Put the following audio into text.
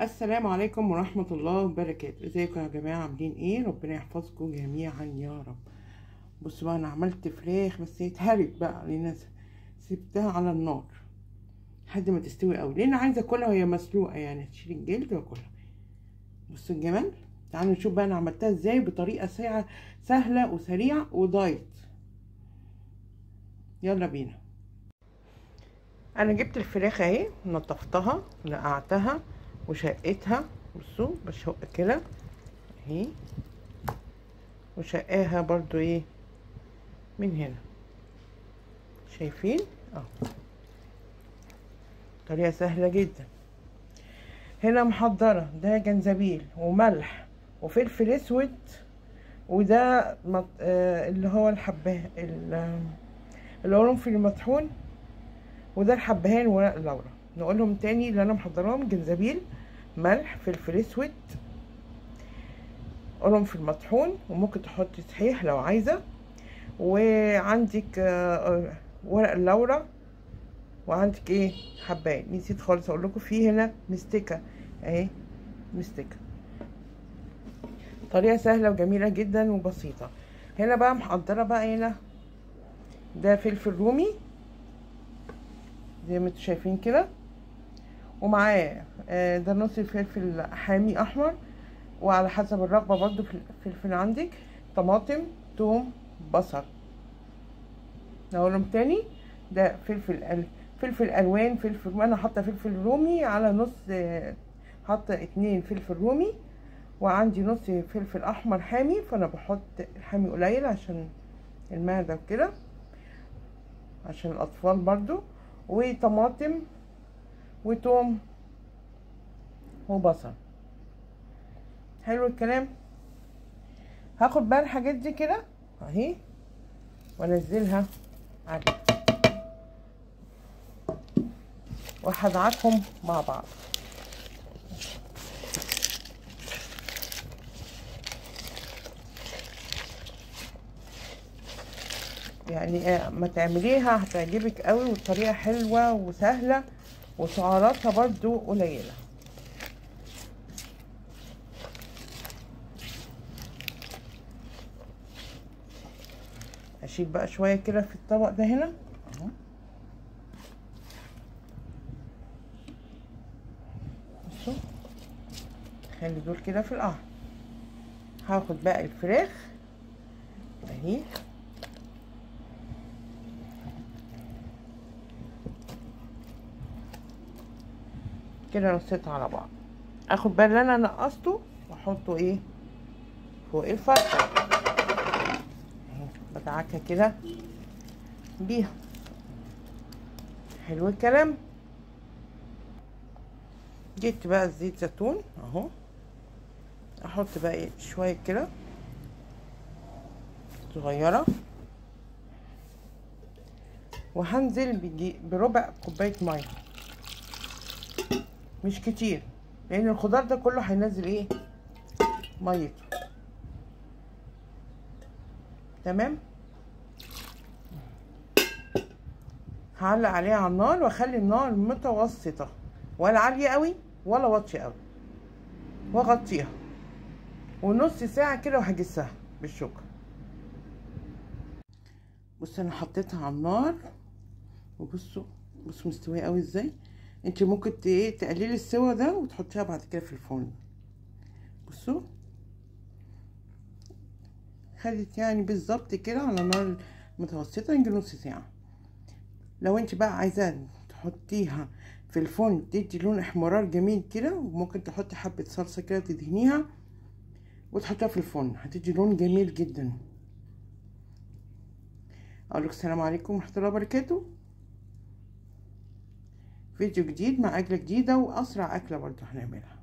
السلام عليكم ورحمة الله وبركاته. إزيكم يا جماعة؟ عاملين إيه؟ ربنا يحفظكم جميعا يا رب. بصوا بقى أنا عملت فراخ بس هي اتهرت بقى لأن سبتها على النار لحد ما تستوي قوي لأن عايزة أكلها وهي مسلوقة يعني تشيل الجلد وأكلها. بصوا الجمال تعالوا نشوف بقى أنا عملتها إزاي بطريقة سريعة سهلة وسريعة ودايت. يلا بينا. أنا جبت الفراخ أهي نضفتها نقعتها. وشقتها بصوا بشق كده اهي. وشقاها برضو إيه من هنا. شايفين؟ آه. طريقة سهلة جدا. هنا محضرة ده جنزبيل وملح وفلفل أسود وده مط... آه اللي هو الحباه القرنفل المطحون وده الحبهان ورق اللورا نقولهم تاني اللي أنا محضراهم جنزبيل ملح فلفل أسود قرنفل مطحون وممكن تحطي صحيح لو عايزة. وعندك ورق اللورا وعندك إيه؟ حباية. نسيت خالص أقول لكم في هنا مستكة. أهي مستكة. طريقة سهلة وجميلة جدا وبسيطة. هنا بقى محضرة بقى هنا. ده فلفل رومي زي ما أنتوا شايفين كده. ومعاه ده نص فلفل حامي أحمر وعلى حسب الرغبة برضو في الفلفل عندك طماطم توم بصل. نقولهم تاني. ده فلفل. فلفل ألوان فلفل أنا حاطة فلفل رومي على نص حاطة اتنين فلفل رومي وعندي نص فلفل أحمر حامي. فأنا بحط الحامي قليل عشان المعدة وكده عشان الأطفال برضو. وطماطم وتوم وبصل. حلو الكلام. هاخد بقى الحاجات دي كده اهي وانزلها عليه وهدعكهم مع بعض. يعني ما تعمليها هتعجبك قوي والطريقة حلوة وسهلة. وسعراتها برضو قليلة. أشيل بقى شوية كده في الطبق ده هنا. اهو بصوا. خلي دول كده في القعر هاخد بقى الفراخ. أهي. كده رصيتها على بعض. أخد بقى اللي أنا نقصته وأحطه إيه؟ فوق الفرخة. بدعكها كده بيها. حلو الكلام. جبت بقى زيت زيتون أهو. أحط بقى إيه؟ شوية كده صغيرة. وهنزل بربع كوباية مية. مش كتير لأن الخضار ده كله هينزل إيه؟ ميته تمام؟ هعلق عليها على النار وأخلي النار متوسطة ولا عالية قوي ولا واطية قوي. وأغطيها. ونص ساعة كده وهجسها بالشوكة. بصوا أنا حطيتها على النار. وبصوا بصوا مستوية قوي إزاي؟ انت ممكن إيه تقللي السوا ده وتحطيها بعد كده في الفرن. بصوا. خدت يعني بالظبط كده على نار متوسطة يجي نص ساعة. لو انت بقى عايزة تحطيها في الفرن تدي لون احمرار جميل كده وممكن تحطي حبة صلصة كده تدهنيها وتحطيها في الفرن. هتدي لون جميل جدا. أقول لك السلام عليكم ورحمة الله وبركاته. فيديو جديد مع أكلة جديدة وأسرع أكلة برضه هنعملها.